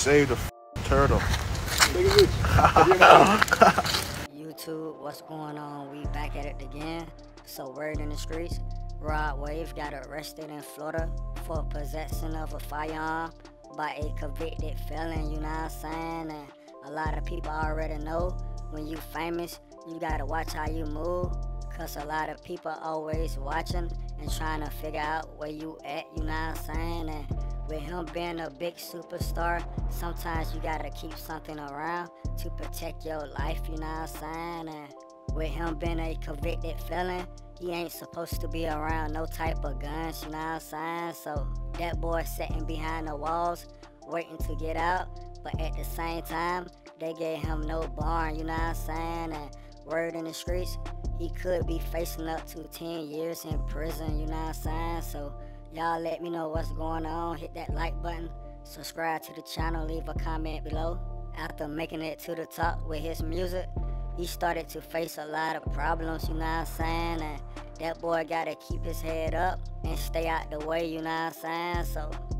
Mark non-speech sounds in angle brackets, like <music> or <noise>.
save the turtle. <laughs> YouTube, what's going on? We back at it again. So word in the streets, Rod Wave got arrested in Florida for possession of a firearm by a convicted felon, you know what I'm saying? And a lot of people already know when you famous, you gotta watch how you move. Cause a lot of people always watching and trying to figure out where you at, you know what I'm saying? And with him being a big superstar, sometimes you gotta keep something around to protect your life, you know what I'm saying? And with him being a convicted felon, he ain't supposed to be around no type of guns, you know what I'm saying? So that boy sitting behind the walls, waiting to get out, but at the same time, they gave him no bond, you know what I'm saying? And word in the streets, he could be facing up to 10 years in prison, you know what I'm saying? So y'all let me know what's going on. Hit that like button, subscribe to the channel, leave a comment below. After making it to the top with his music, he started to face a lot of problems, you know what I'm saying? And that boy gotta keep his head up and stay out the way, you know what I'm saying? So